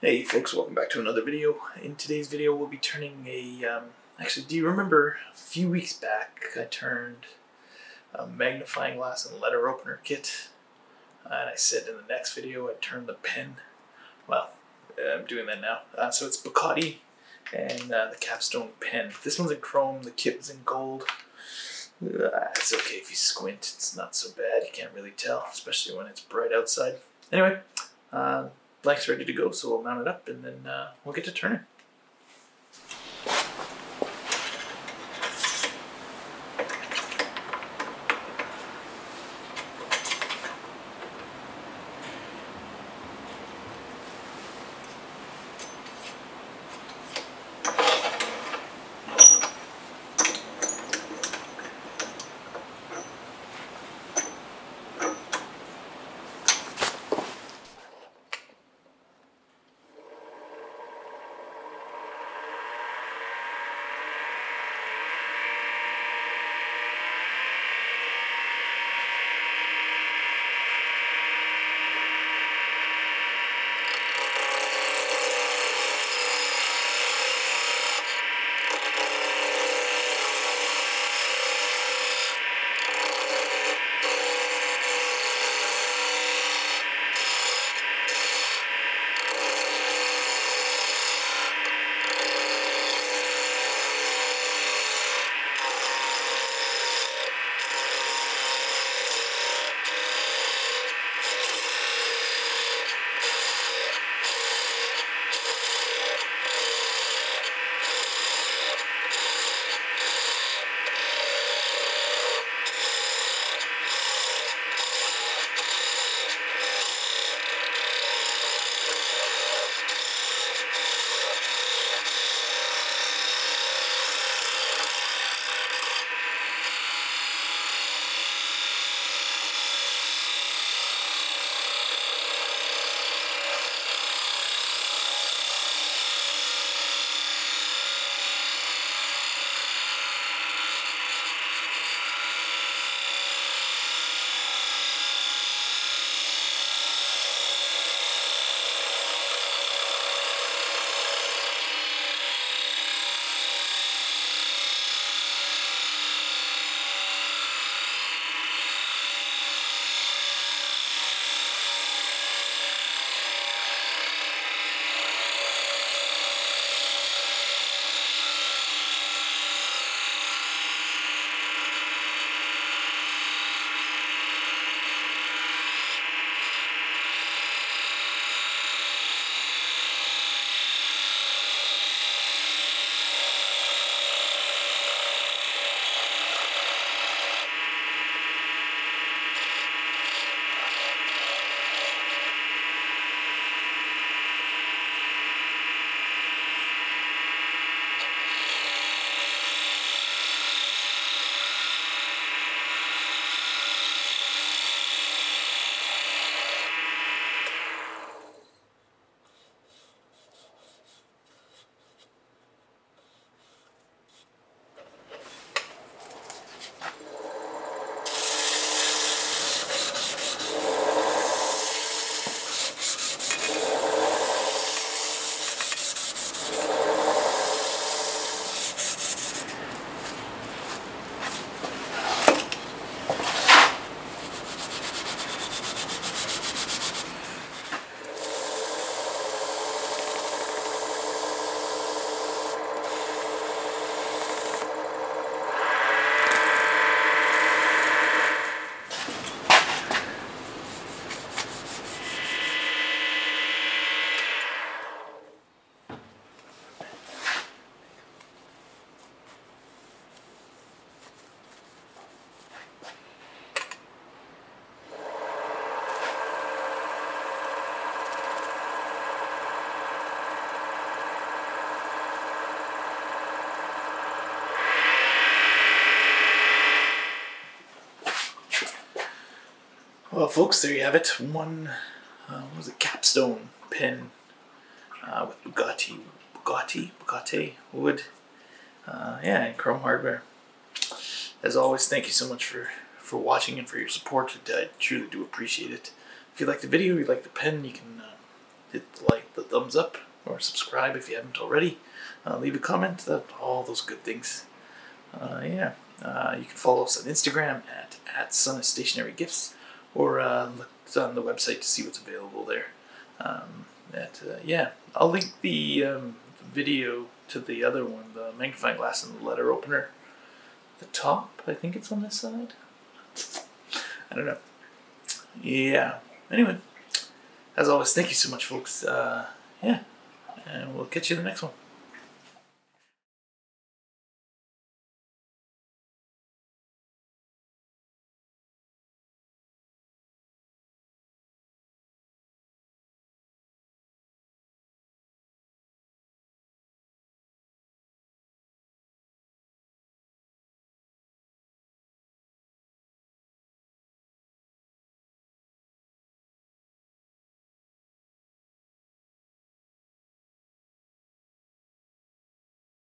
Hey folks, welcome back to another video. In today's video we'll be turning a, um, actually do you remember a few weeks back I turned a magnifying glass and letter opener kit and I said in the next video I'd turn the pen. Well, I'm doing that now. Uh, so it's Bocote and uh, the capstone pen. This one's in chrome, the kit was in gold. Uh, it's okay if you squint, it's not so bad, you can't really tell, especially when it's bright outside. Anyway, uh, ready to go, so we'll mount it up and then uh, we'll get to turning. Well, folks, there you have it. One, uh, what was it, capstone pen uh, with Bugatti, Bugatti, Bugatti wood. Uh, yeah, and chrome hardware. As always, thank you so much for, for watching and for your support. I truly do appreciate it. If you like the video, you like the pen, you can uh, hit the like, the thumbs up, or subscribe if you haven't already. Uh, leave a comment, that, all those good things. Uh, yeah, you can follow us on Instagram at, at of Stationery Gifts, or uh, look on the website to see what's available there. Um, that, uh, yeah, I'll link the um, video to the other one, the magnifying glass and the letter opener. The top, I think it's on this side. I don't know. Yeah. Anyway, as always, thank you so much, folks. Uh, yeah, and we'll catch you in the next one.